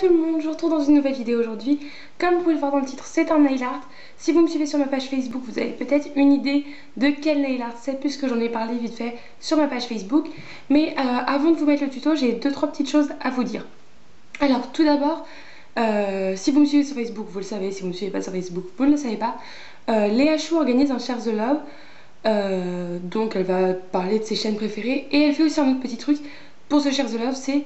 tout le monde, je vous retrouve dans une nouvelle vidéo aujourd'hui. Comme vous pouvez le voir dans le titre, c'est un nail art. Si vous me suivez sur ma page Facebook, vous avez peut-être une idée de quel nail art c'est puisque j'en ai parlé vite fait sur ma page Facebook. Mais euh, avant de vous mettre le tuto, j'ai deux trois petites choses à vous dire. Alors tout d'abord, euh, si vous me suivez sur Facebook, vous le savez. Si vous ne me suivez pas sur Facebook, vous ne le savez pas. Euh, Léa Chou organise un Share the Love. donc elle va parler de ses chaînes préférées. Et elle fait aussi un autre petit truc pour ce Share the Love, c'est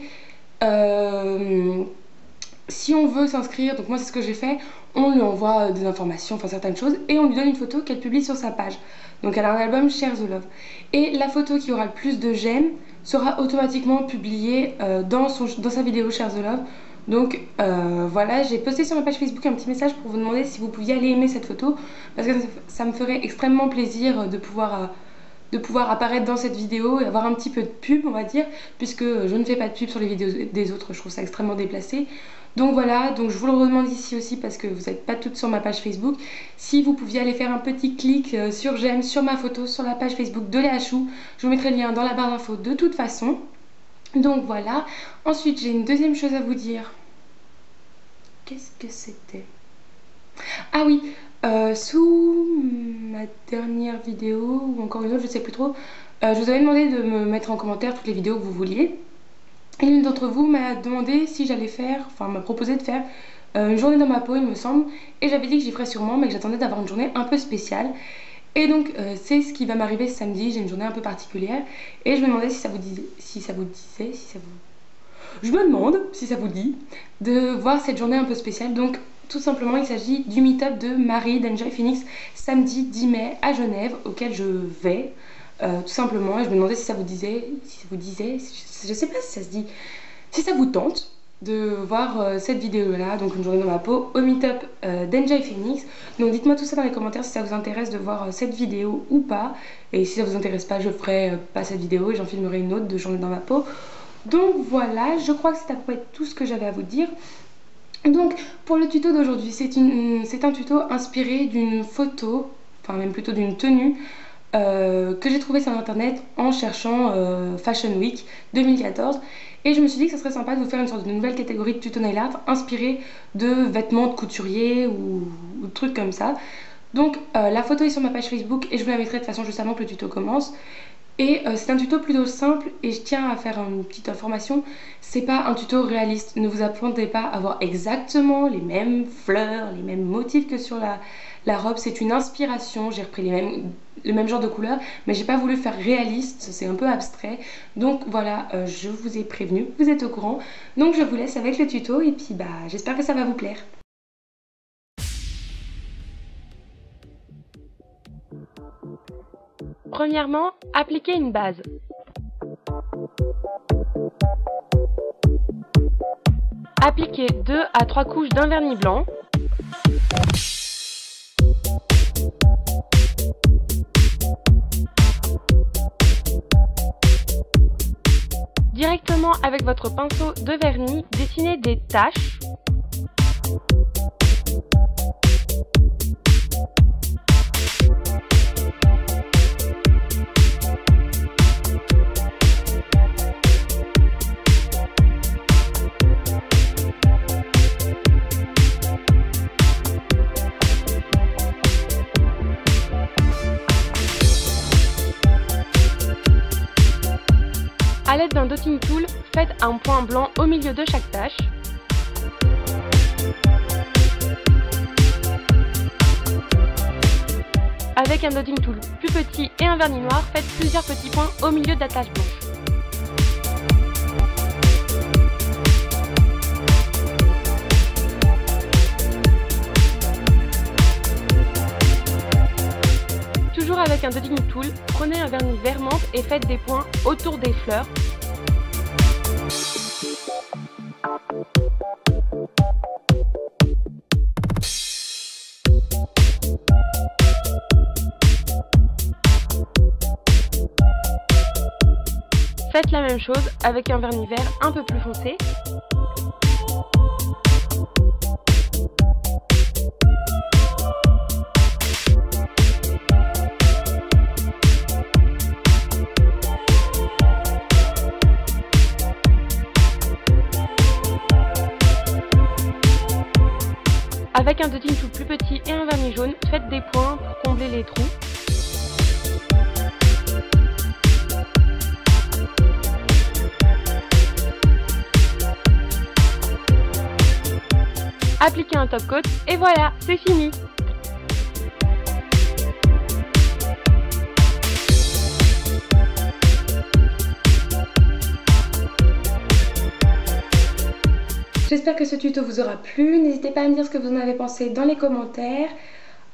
si on veut s'inscrire, donc moi c'est ce que j'ai fait, on lui envoie des informations, enfin certaines choses, et on lui donne une photo qu'elle publie sur sa page. Donc elle a un album Share the Love. Et la photo qui aura le plus de j'aime sera automatiquement publiée euh, dans, son, dans sa vidéo Share the Love. Donc euh, voilà, j'ai posté sur ma page Facebook un petit message pour vous demander si vous pouviez aller aimer cette photo, parce que ça me ferait extrêmement plaisir de pouvoir... Euh, de pouvoir apparaître dans cette vidéo et avoir un petit peu de pub on va dire puisque je ne fais pas de pub sur les vidéos des autres je trouve ça extrêmement déplacé donc voilà, donc je vous le redemande ici aussi parce que vous n'êtes pas toutes sur ma page Facebook. Si vous pouviez aller faire un petit clic euh, sur j'aime sur ma photo sur la page Facebook de Léa Chou, je vous mettrai le lien dans la barre d'infos de toute façon. Donc voilà. Ensuite, j'ai une deuxième chose à vous dire. Qu'est-ce que c'était? Ah oui, euh, sous ma dernière vidéo, ou encore une autre, je ne sais plus trop, euh, je vous avais demandé de me mettre en commentaire toutes les vidéos que vous vouliez. Et l'une d'entre vous m'a demandé si j'allais faire, enfin m'a proposé de faire euh, une journée dans ma peau il me semble. Et j'avais dit que j'y ferais sûrement mais que j'attendais d'avoir une journée un peu spéciale. Et donc c'est ce qui va m'arriver samedi, j'ai une journée un peu particulière. Et je me demandais si ça vous disait, si ça vous disait, si ça vous... Je me demande, si ça vous dit, de voir cette journée un peu spéciale. Donc tout simplement il s'agit du meet-up de Marie d'Enjoy Phoenix samedi 10 mai à Genève auquel je vais. Euh, tout simplement. Et je me demandais si ça vous disait, si ça vous disait, je, sais pas si ça se dit, si ça vous tente de voir euh, cette vidéo là, donc une journée dans ma peau, au meet-up euh, d'Enjoy Phoenix. Donc dites-moi tout ça dans les commentaires si ça vous intéresse de voir cette vidéo ou pas. Et si ça vous intéresse pas, je ferai pas cette vidéo et j'en filmerai une autre de journée dans ma peau. Donc voilà, je crois que c'est à peu près tout ce que j'avais à vous dire. Donc pour le tuto d'aujourd'hui, c'est un tuto inspiré d'une photo, enfin même plutôt d'une tenue euh, que j'ai trouvé sur internet en cherchant euh, Fashion Week 2014 et je me suis dit que ce serait sympa de vous faire une sorte de nouvelle catégorie de tuto nail art inspirée de vêtements de couturier ou, de trucs comme ça. Donc euh, la photo est sur ma page Facebook et je vous la mettrai de façon juste avant que le tuto commence. Et c'est un tuto plutôt simple et je tiens à faire une petite information, c'est pas un tuto réaliste, ne vous attendez pas à avoir exactement les mêmes fleurs, les mêmes motifs que sur la, la robe, c'est une inspiration, j'ai repris les mêmes, le même genre de couleurs, mais j'ai pas voulu faire réaliste, c'est un peu abstrait. Donc voilà, euh, je vous ai prévenu, vous êtes au courant. Donc je vous laisse avec le tuto et puis bah j'espère que ça va vous plaire. Premièrement, appliquez une base. Appliquez 2 à 3 couches d'un vernis blanc. Directement avec votre pinceau de vernis, dessinez des taches A l'aide d'un dotting tool, faites un point blanc au milieu de chaque tâche. Avec un dotting tool plus petit et un vernis noir, faites plusieurs petits points au milieu de la tâche blanche. Un dotting tool, prenez un vernis vert et faites des points autour des fleurs. Faites la même chose avec un vernis vert un peu plus foncé Avec un dotting tool plus petit et un vernis jaune, faites des points pour combler les trous. Appliquez un top coat et voilà, c'est fini J'espère que ce tuto vous aura plu. N'hésitez pas à me dire ce que vous en avez pensé dans les commentaires,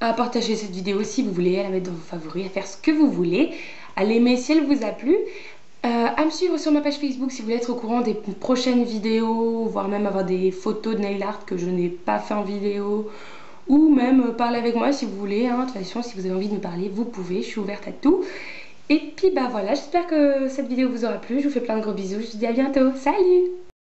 à partager cette vidéo si vous voulez, à la mettre dans vos favoris, à faire ce que vous voulez, à l'aimer si elle vous a plu. Euh, à me suivre sur ma page Facebook si vous voulez être au courant des prochaines vidéos, voire même avoir des photos de nail art que je n'ai pas fait en vidéo, ou même parler avec moi si vous voulez. Hein. De toute façon, si vous avez envie de me parler, vous pouvez, je suis ouverte à tout. Et puis bah voilà, j'espère que cette vidéo vous aura plu. Je vous fais plein de gros bisous. Je vous dis à bientôt. Salut